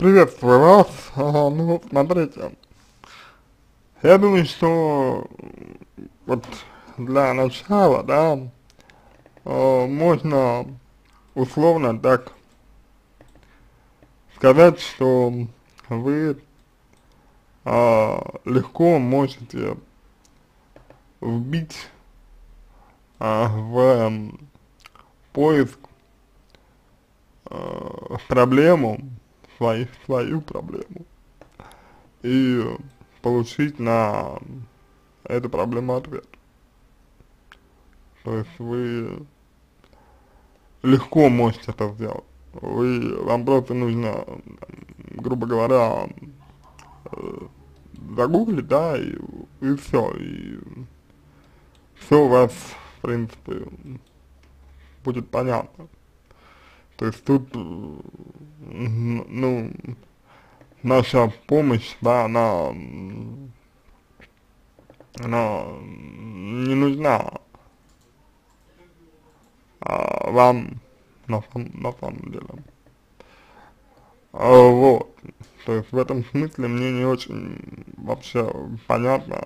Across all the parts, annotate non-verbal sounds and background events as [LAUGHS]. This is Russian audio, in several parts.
Приветствую вас. [LAUGHS] Ну, смотрите, я думаю, что вот для начала, да, э, можно условно так сказать, что вы э, легко можете вбить э, в поиск э, проблему, свою, свою проблему, и получить на эту проблему ответ. То есть вы легко можете это сделать. Вы, вам просто нужно, грубо говоря, э, загуглить, да, и, и все, и все у вас, в принципе, будет понятно. То есть тут, ну, наша помощь, да, она, она не нужна а, вам на, на самом деле. А, вот, то есть в этом смысле мне не очень вообще понятно,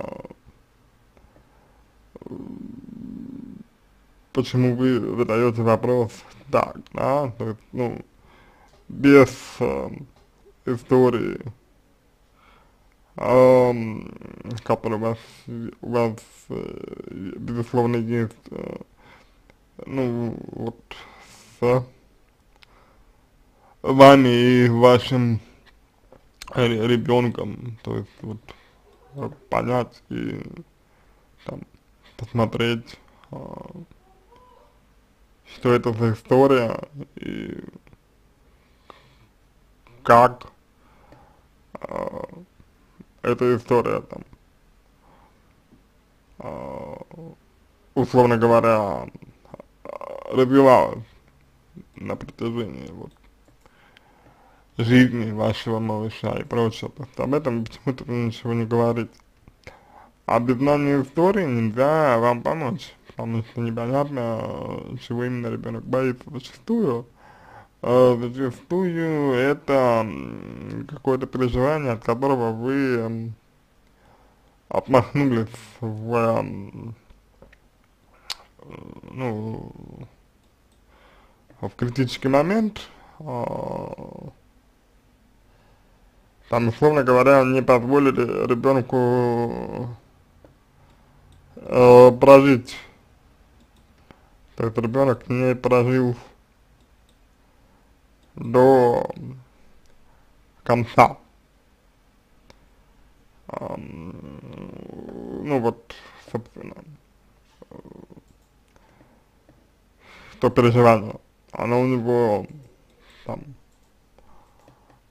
почему вы задаете вопрос так, да, то есть, ну, без э, истории, э, которая у вас, у вас э, безусловно, есть, э, ну, вот, с вами и вашим ребенком, то есть, вот, понять и, там, посмотреть, э, что это за история и как э, эта история там, э, условно говоря, развивалась на протяжении вот жизни вашего малыша и прочее. То есть об этом почему-то ничего не говорить. А без знания истории нельзя вам помочь потому что непонятно, чего именно ребенок боится зачастую. Э, зачастую это какое-то переживание, от которого вы отмахнулись в, ну, в критический момент, э, там, условно говоря, не позволили ребенку э, прожить то есть ребенок не прожил до конца. ну вот, собственно, то переживание, оно у него там,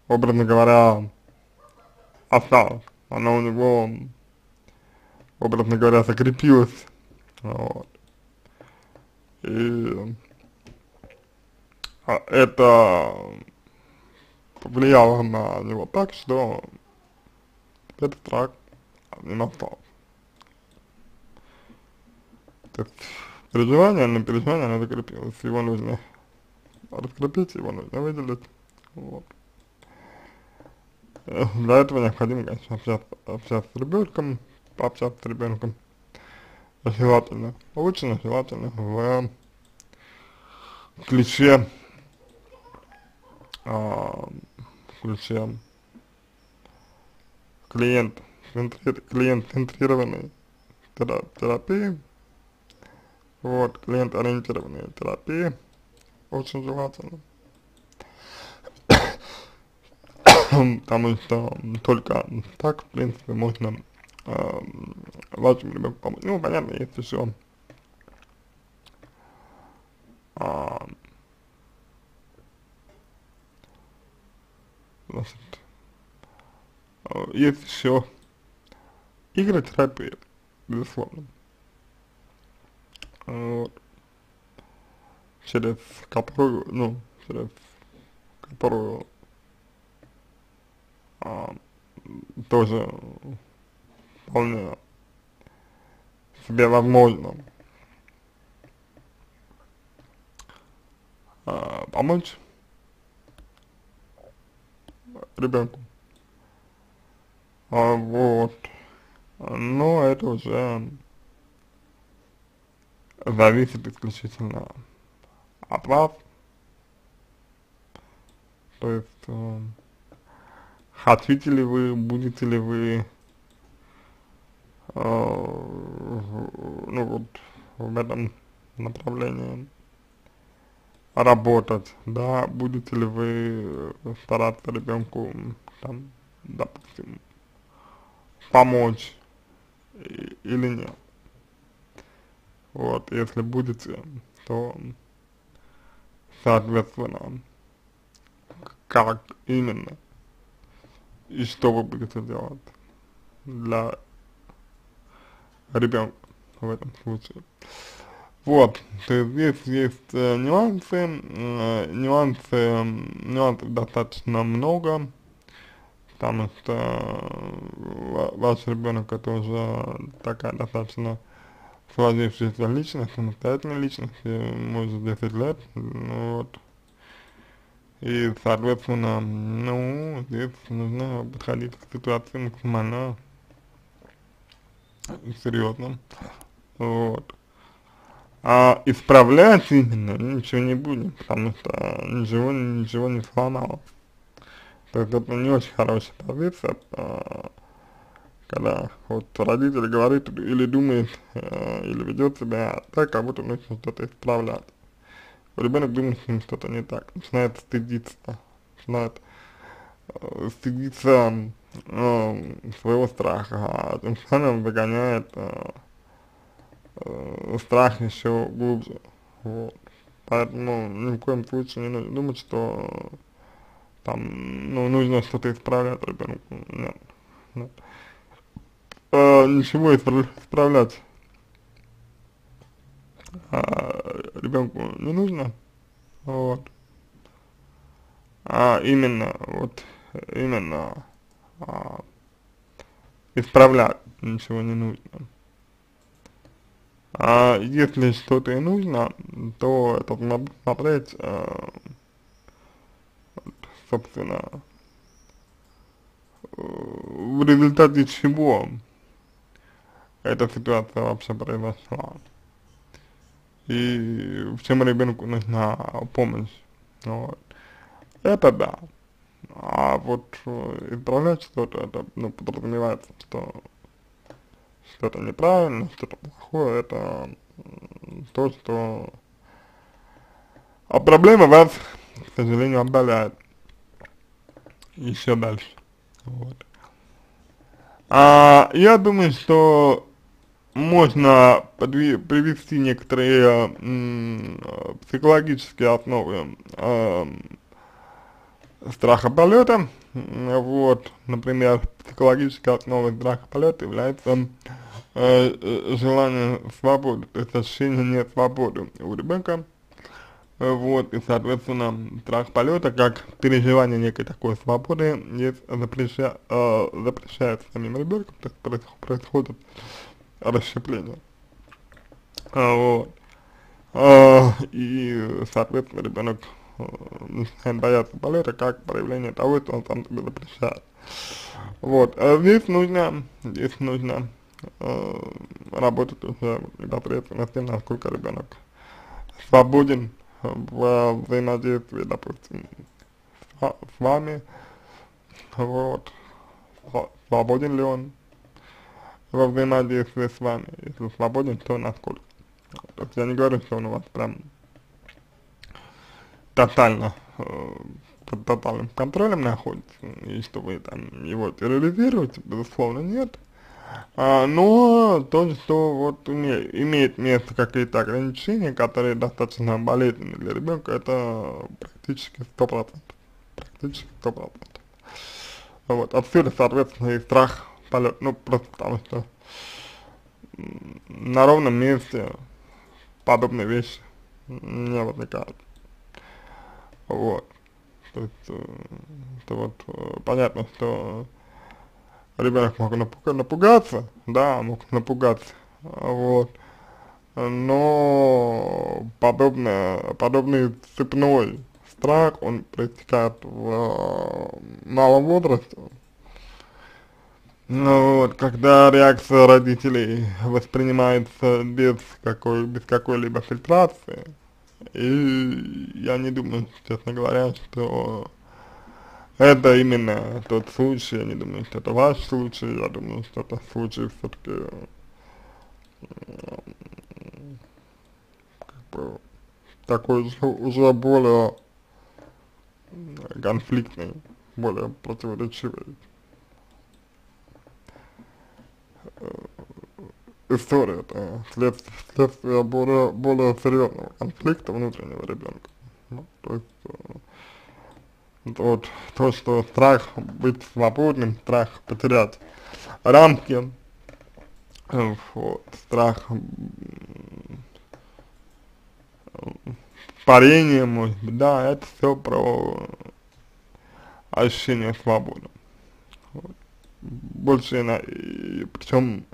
образно говоря, осталось, оно у него, образно говоря, закрепилось, вот. И а, это повлияло на него так, что этот страх не настал. То переживание на переживание оно закрепилось, его нужно раскрепить, его нужно выделить. Вот. Для этого необходимо, конечно, общаться, общаться с ребенком, пообщаться с ребенком, желательно, лучше желательно в ключе, а, в ключе. Клиент, клиент центрированной терапии, вот, клиент ориентированной терапии, очень желательно. [COUGHS] Потому что только так, в принципе, можно э, вашему ребенку. Ну, понятно, есть еще а, значит, есть еще игротерапия, безусловно. Вот. Через которую, ну, через которую а, тоже вполне себе возможно э, помочь ребенку. А, вот. Но это уже зависит исключительно от вас. То есть, э, хотите ли вы, будете ли вы, ну вот, в этом направлении работать, да, будете ли вы стараться ребенку, там, допустим, помочь или нет. Вот, если будете, то, соответственно, как именно и что вы будете делать для ребенка в этом случае. Вот, то есть здесь есть э, нюансы, э, нюансы, нюансов достаточно много, потому что э, ваш ребенок это уже такая достаточно сложившаяся личность, самостоятельная личность, уже 10 лет, ну, вот. И, соответственно, ну, здесь нужно подходить к ситуации максимально серьезно, вот. А исправлять именно ничего не будем, потому что ничего, ничего не сломалось. То есть это не очень хорошая позиция, а, когда вот родитель говорит или думает, э, или ведет себя так, как будто нужно что-то исправлять. Ребенок думает, что что-то не так, начинает стыдиться, начинает э, стыдиться э, своего страха, а тем самым загоняет э, э, страх еще глубже. Вот. Поэтому ни в коем случае не нужно думать, что там, ну, нужно что-то исправлять ребенку. Нет. Нет. А, ничего исправлять а, ребенку не нужно. Вот. А именно, вот, именно а, исправлять ничего не нужно. А если что-то и нужно, то это смотреть, э, собственно, в результате чего эта ситуация вообще произошла. И в чем ребенку нужна помощь. Вот. Это да. А вот э, исправлять что-то, это ну, подразумевается, что что-то неправильно, что-то плохое, это то, что... А проблема вас, к сожалению, отдаляет еще дальше. Вот. А, я думаю, что можно привести некоторые м, психологические основы э, страха полета. Вот, например, психологической основой страха полета является Э, э, желание свободы, то есть ощущение нет свободы у ребенка, э, вот, и, соответственно, страх полета, как переживание некой такой свободы, запреща, э, запрещается самим ребенком, то есть происходит расщепление, а, вот, а, и, соответственно, ребенок начинает бояться полета как проявление того, что он сам себе запрещает. Вот, а здесь нужно, здесь нужно э, работать уже непосредственно с тем, насколько ребенок свободен в взаимодействии, допустим, с вами, вот, свободен ли он во взаимодействии с вами, если свободен, то насколько. То есть я не говорю, что он у вас прям тотально э, под тотальным контролем находится, и что вы там его терроризируете, безусловно, нет. А, но то, что вот име, имеет место какие-то ограничения, которые достаточно болезненны для ребенка, это практически сто процентов, практически сто процентов. Вот, отсюда, соответственно, и страх полет, ну, просто потому что на ровном месте подобные вещи не возникают. Вот. То есть, э, это вот э, понятно, что ребенок мог напугаться, да, мог напугаться, вот, но подобное, подобный цепной страх, он проистекает в малом возрасте. Ну вот, когда реакция родителей воспринимается без какой, какой-либо фильтрации, и я не думаю, честно говоря, что это именно тот случай, я не думаю, что это ваш случай, я думаю, что это случай все-таки как бы такой же, уже более конфликтный, более противоречивый история, это следствие, следствие более, более серьезного конфликта внутреннего ребенка. Ну, то есть, э, вот то, что страх быть свободным, страх потерять рамки, э, вот, страх парение, может быть, да, это все про ощущение свободы. Вот. Больше и, причем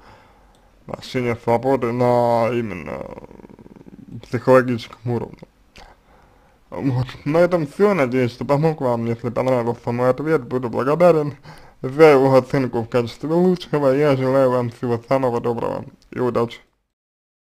ощущение свободы на именно психологическом уровне. Вот, на этом все, надеюсь, что помог вам, если понравился мой ответ, буду благодарен за его оценку в качестве лучшего, я желаю вам всего самого доброго и удачи.